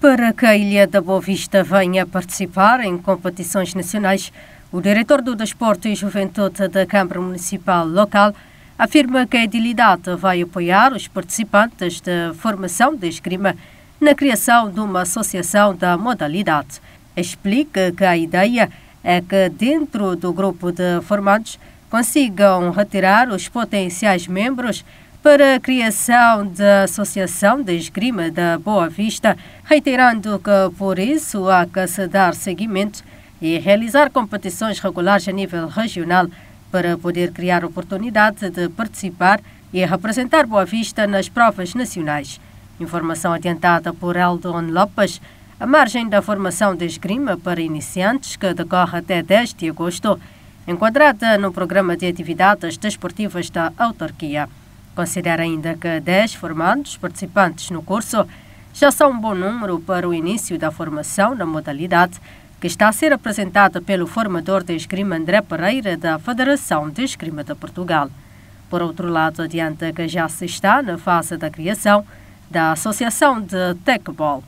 Para que a Ilha da Boa Vista venha participar em competições nacionais, o diretor do Desporto e Juventude da Câmara Municipal Local afirma que a edilidade vai apoiar os participantes da formação de esgrima na criação de uma associação da modalidade. Explica que a ideia é que, dentro do grupo de formandos, consigam retirar os potenciais membros para a criação da Associação de Esgrima da Boa Vista, reiterando que, por isso, há que se dar seguimento e realizar competições regulares a nível regional para poder criar oportunidade de participar e representar Boa Vista nas provas nacionais. Informação adiantada por Eldon Lopes, a margem da formação de esgrima para iniciantes, que decorre até 10 de agosto, enquadrada no programa de atividades desportivas da autarquia. Considera ainda que 10 formandos participantes no curso já são um bom número para o início da formação na modalidade, que está a ser apresentada pelo formador de esgrima André Pereira da Federação de Esgrima de Portugal. Por outro lado, adianta que já se está na fase da criação da Associação de Tecbol.